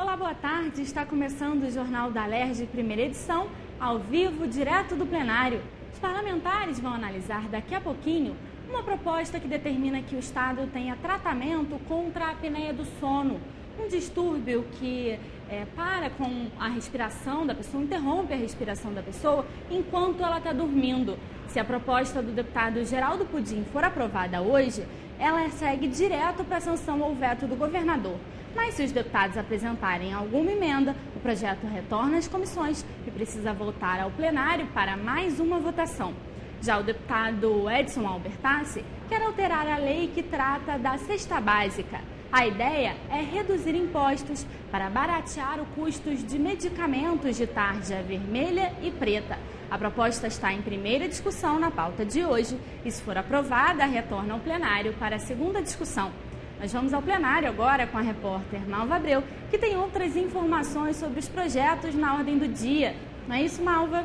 Olá, boa tarde. Está começando o Jornal da LERJ, primeira edição, ao vivo, direto do plenário. Os parlamentares vão analisar daqui a pouquinho uma proposta que determina que o Estado tenha tratamento contra a apneia do sono, um distúrbio que é, para com a respiração da pessoa, interrompe a respiração da pessoa enquanto ela está dormindo. Se a proposta do deputado Geraldo Pudim for aprovada hoje, ela segue direto para a sanção ou veto do governador. Mas se os deputados apresentarem alguma emenda, o projeto retorna às comissões e precisa voltar ao plenário para mais uma votação. Já o deputado Edson Albertassi quer alterar a lei que trata da cesta básica. A ideia é reduzir impostos para baratear o custos de medicamentos de tarja vermelha e preta. A proposta está em primeira discussão na pauta de hoje e, se for aprovada, retorna ao plenário para a segunda discussão. Nós vamos ao plenário agora com a repórter Malva Abreu, que tem outras informações sobre os projetos na ordem do dia. Não é isso, Malva?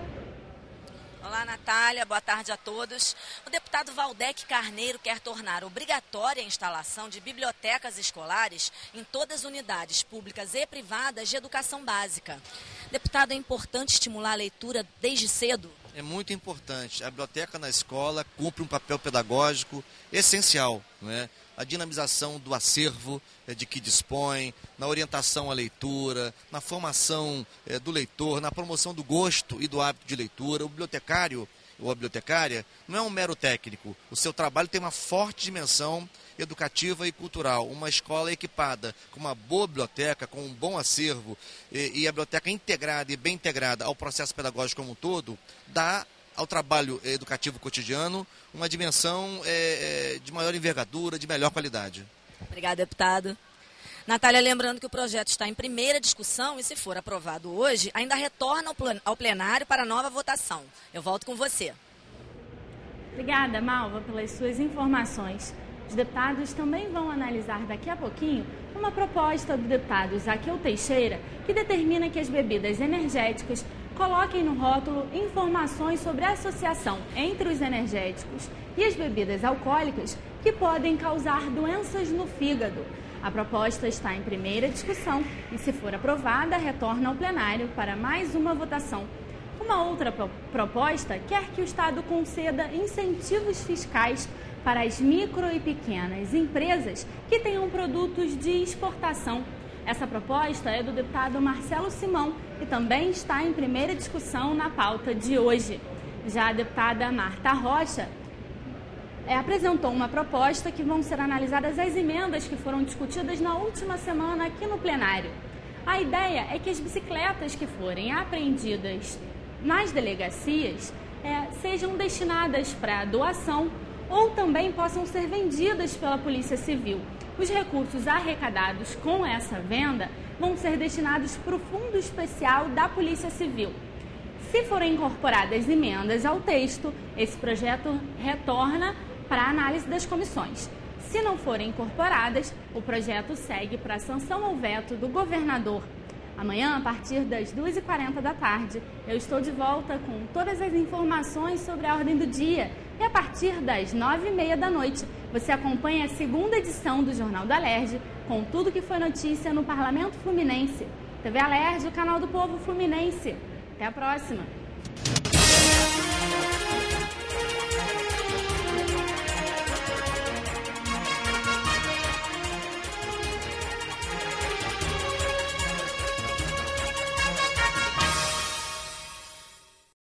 Olá, Natália. Boa tarde a todos. O deputado Valdec Carneiro quer tornar obrigatória a instalação de bibliotecas escolares em todas as unidades públicas e privadas de educação básica. Deputado, é importante estimular a leitura desde cedo? É muito importante. A biblioteca na escola cumpre um papel pedagógico essencial. Não é? A dinamização do acervo é, de que dispõe, na orientação à leitura, na formação é, do leitor, na promoção do gosto e do hábito de leitura. O bibliotecário ou a bibliotecária não é um mero técnico. O seu trabalho tem uma forte dimensão educativa e cultural. Uma escola equipada com uma boa biblioteca, com um bom acervo e, e a biblioteca integrada e bem integrada ao processo pedagógico como um todo, dá ao trabalho educativo cotidiano uma dimensão é, de maior envergadura, de melhor qualidade. Obrigada, deputado. Natália, lembrando que o projeto está em primeira discussão e, se for aprovado hoje, ainda retorna ao plenário para nova votação. Eu volto com você. Obrigada, Malva, pelas suas informações. Os deputados também vão analisar daqui a pouquinho uma proposta do deputado Zaqueu Teixeira que determina que as bebidas energéticas coloquem no rótulo informações sobre a associação entre os energéticos e as bebidas alcoólicas que podem causar doenças no fígado. A proposta está em primeira discussão e, se for aprovada, retorna ao plenário para mais uma votação. Uma outra proposta quer que o Estado conceda incentivos fiscais para as micro e pequenas empresas que tenham produtos de exportação essa proposta é do deputado Marcelo Simão e também está em primeira discussão na pauta de hoje. Já a deputada Marta Rocha é, apresentou uma proposta que vão ser analisadas as emendas que foram discutidas na última semana aqui no plenário. A ideia é que as bicicletas que forem apreendidas nas delegacias é, sejam destinadas para doação ou também possam ser vendidas pela Polícia Civil. Os recursos arrecadados com essa venda vão ser destinados para o Fundo Especial da Polícia Civil. Se forem incorporadas emendas ao texto, esse projeto retorna para análise das comissões. Se não forem incorporadas, o projeto segue para sanção ou veto do governador. Amanhã, a partir das 2h40 da tarde, eu estou de volta com todas as informações sobre a ordem do dia e a partir das nove e meia da noite, você acompanha a segunda edição do Jornal da Alerj, com tudo que foi notícia no Parlamento Fluminense. TV Alerj, o canal do povo fluminense. Até a próxima!